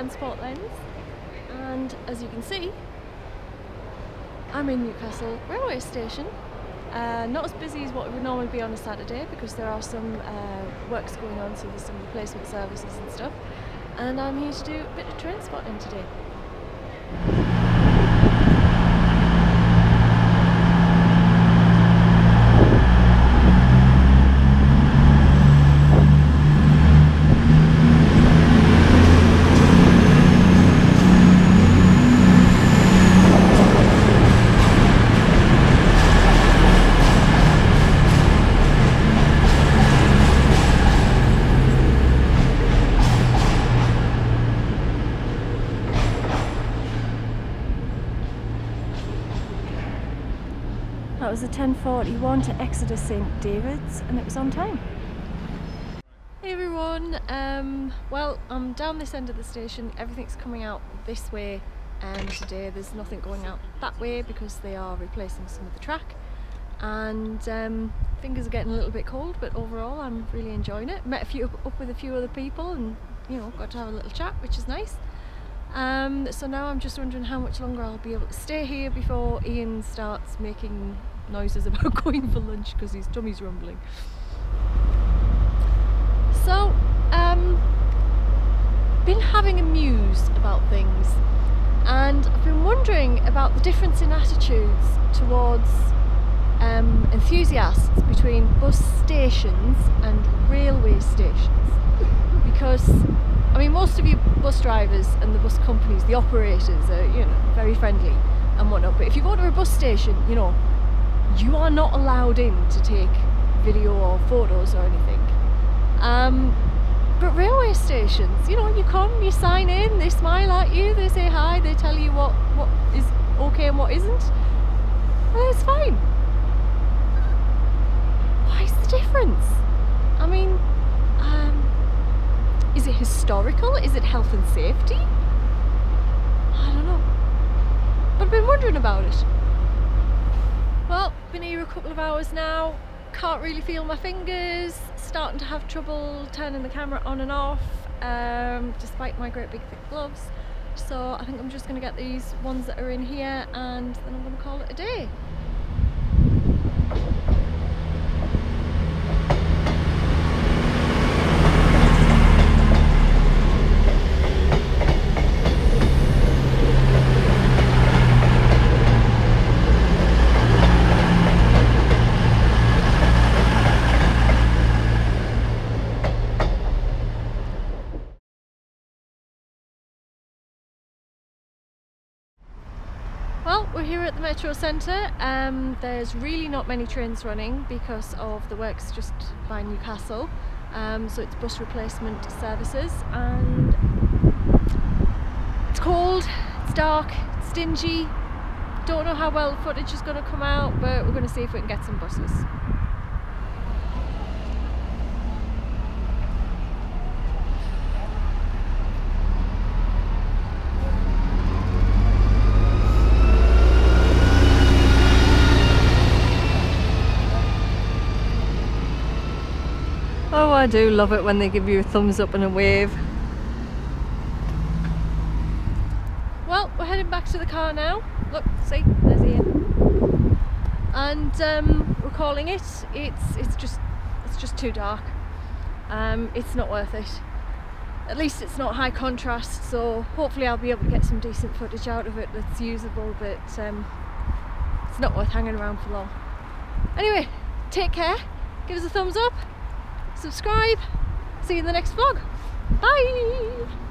Transport Lens and as you can see I'm in Newcastle railway station. Uh, not as busy as what it would normally be on a Saturday because there are some uh, works going on so there's some replacement services and stuff. And I'm here to do a bit of train spotting today. That was a 1041 to Exeter St David's and it was on time. Hey everyone, um, well I'm down this end of the station, everything's coming out this way and today there's nothing going out that way because they are replacing some of the track and um, fingers are getting a little bit cold but overall I'm really enjoying it. Met a few up with a few other people and you know got to have a little chat which is nice. Um, so now I'm just wondering how much longer I'll be able to stay here before Ian starts making noises about going for lunch because his tummy's rumbling. So, um, been having a muse about things and I've been wondering about the difference in attitudes towards um, enthusiasts between bus stations and railway stations because I mean most of you bus drivers and the bus companies, the operators are you know very friendly and whatnot but if you go to a bus station you know you are not allowed in to take video or photos or anything. Um, but railway stations, you know, you come, you sign in, they smile at you, they say hi, they tell you what, what is okay and what isn't, and it's fine. Why is the difference? I mean, um, is it historical? Is it health and safety? I don't know. But I've been wondering about it. Well, been here a couple of hours now, can't really feel my fingers, starting to have trouble turning the camera on and off um, despite my great big thick gloves. So I think I'm just going to get these ones that are in here and then I'm going to call it a day. Well, we're here at the Metro Centre. Um, there's really not many trains running because of the works just by Newcastle. Um, so it's bus replacement services and it's cold, it's dark, it's dingy. Don't know how well the footage is going to come out, but we're going to see if we can get some buses. I do love it when they give you a thumbs up and a wave. Well, we're heading back to the car now. Look, see, there's Ian. And um, we're calling it. It's it's just it's just too dark. Um, it's not worth it. At least it's not high contrast, so hopefully I'll be able to get some decent footage out of it that's usable, but um, it's not worth hanging around for long. Anyway, take care, give us a thumbs up, subscribe, see you in the next vlog. Bye!